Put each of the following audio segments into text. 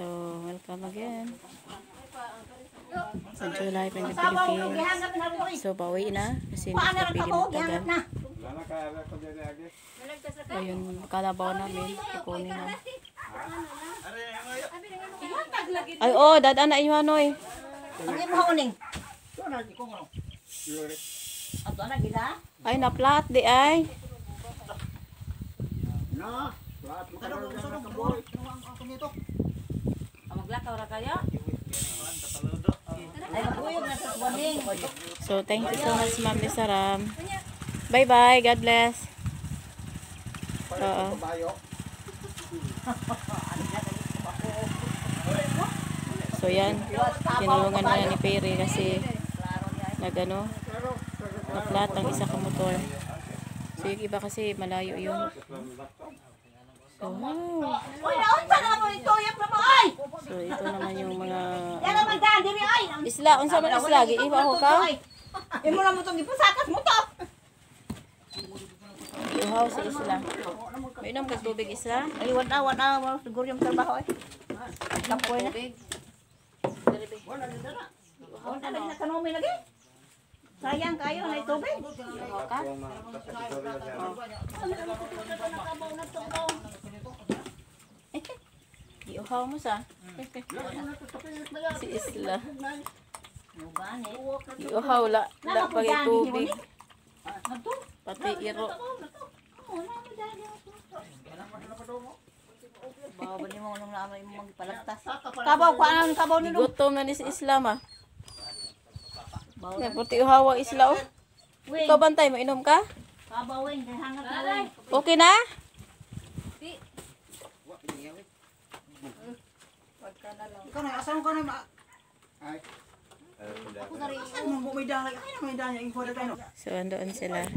So, welcome again. Sa July in the Philippines. So, pauwi na. Kasi hindi na pili magtagal. Ayun, kalabaw namin. Kukunin na. Ay, oh, dadan na inyo, Anoy. Hindi mo uning. Ato na gila. Ay, na-flat di ay. Maglakaw ra kayo? Ay, maguyog na sa boning. So, thank you so much, Ma'am Lisa Ram. Bye-bye. God bless. Oo. So, yan. Tinulungan na ni Perry kasi nagano na-flat ang isa ka motor. So, yung iba kasi malayo yun. So, wow. Uy, naunsa na mo ito, yak na mo, ay! So, ito naman yung mga Yan naman daan, diri, ay! Ang- isla. Unsa man isla? Giiwa ko ka? Imo na mo itong ipasakas mo to. Iuhaw sa isla. Mainom kag tubig isla. Ay, wala, wala, wala, siguro yung trabaho, ay. Kapoy na. Wala na, natanong lagi. Sayang kayo na itubig. Iuhaw mo sa. si isla. Iuhaw la. La pag tubig. Pati iro. Bawa ba mo nung naman yung magpalagtas? Kabaw, ko anong kabaw nito? Gutom na ni si isla ma. Yan, puti iuhaw ang isla oh. Ikaw bantay, mainom ka? kabaw, wing, hangat na wing. Okay na? Ikaw na, asan ka na ma... Ay. Ako na rin. Asan mo? Ay, na may. Info na tayo. So, andoon sila.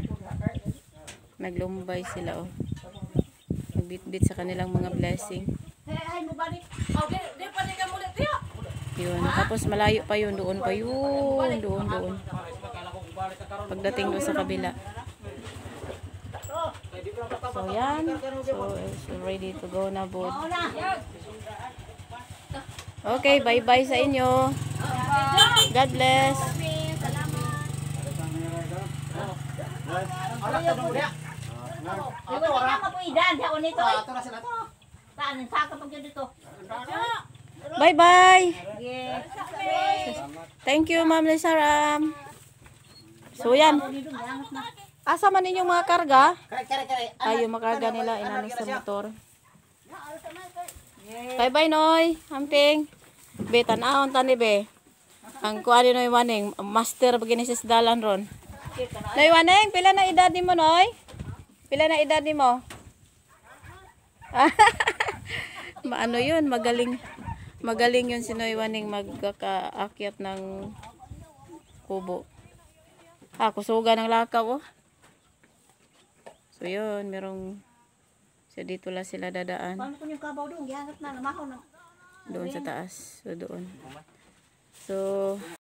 Naglumbay sila oh. Nagbitbit sa kanilang mga blessing. Ay, mabalik. Yun. Tapos malayo pa yun. Doon pa yun. Doon, doon. Pagdating doon sa kabila. So, yan. So, so ready to go na, bud. Okay, bye-bye sa inyo. God bless. Bye-bye. Thank you, Ma'am Lisa Ram. So, yan. Asa man ninyong mga karga? Ay, yung makarga nila, inano sa motor. Bye-bye, Noy. Amping. Be, tanahon tani, be. Ang kuwari Noy Waning, master pag dalan ron. Noy Waning, pila na edad ni mo, Noy? Pila na edad ni mo? Maano yun, magaling. Magaling yun si Noy Waning magkakaakyat ng kubo. Ah, kusuga ng lakaw, oh. So, yun, merong... So, dito lang sila dadaan. Paano ko yung kabaw doon? Gihanap na. Namahaw na. Doon sa taas. So, doon. So,